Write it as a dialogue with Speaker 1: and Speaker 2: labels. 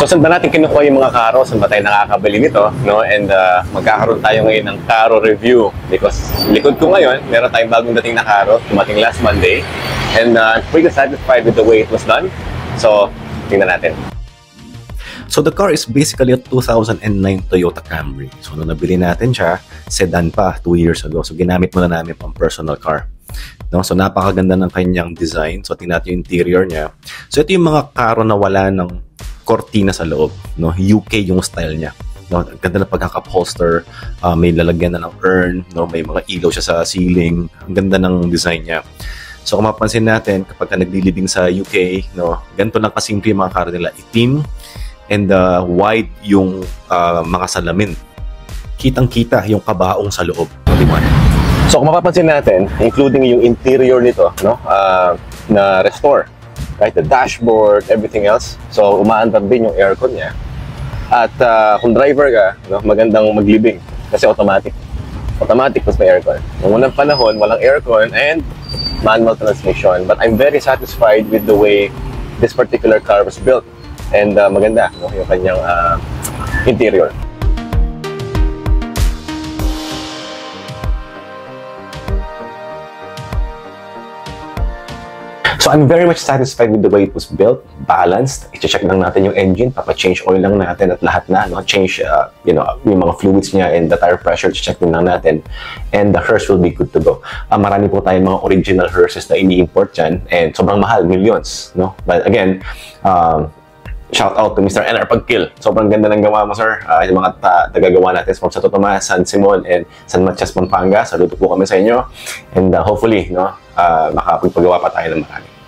Speaker 1: So saan ba natin kinukuha yung mga karo? Saan ba tayo nakakabili nito? No? And uh, magkakaroon tayo ngayon ng karo review because likod ko ngayon, meron tayong bagong dating na karo, tumating last Monday. And uh, I'm pretty satisfied with the way it was done. So, tingnan natin.
Speaker 2: So the car is basically a 2009 Toyota Camry. So nung nabili natin siya, sedan pa 2 years ago. So ginamit muna namin pang personal car. No? So napakaganda ng kanyang design. So tingnan natin yung interior niya. So ito yung mga karo na wala ng cortina sa loob. No? UK yung style niya. No, ang ganda ng pagkaka-upholster, uh, may lalagyan na ng urn, no, may mga ilaw siya sa ceiling. Ang ganda ng design niya. So kung mapansin natin, kapag ka naglilibing sa UK, no, ganito lang kasimple yung mga karo nila. Itim and uh, wide yung uh, mga salamin. Kitang-kita yung kabaong sa loob.
Speaker 1: So kung mapapansin natin, including yung interior nito, no, uh, na restore, right, the dashboard, everything else. So umaandar din yung aircon niya. At uh, kung driver ka, no, magandang maglibing kasi automatic. Automatic plus may aircon. Noong unang panahon, walang aircon and manual transmission. But I'm very satisfied with the way this particular car was built. And uh, maganda no, yung kanyang uh, interior. So I'm very much satisfied with the way it was built, balanced. I-check lang natin yung engine, papa-change oil lang natin at lahat na, no? Change, uh, you know, yung mga fluids niya and the tire pressure, check din lang natin. And the hearse will be good to go. Uh, marami po tayong mga original hearses na ini-import dyan and sobrang mahal, millions, no? But again, um, shout out to Mr. NR Pagkil. Sobrang ganda ng gawa mo, sir. Uh, yung mga ta- tagagawa natin from Santo Tomas, San Simon, and San Matias, Pampanga. Saludo po kami sa inyo. And uh, hopefully, no, uh, makapagpagawa pa tayo ng marami.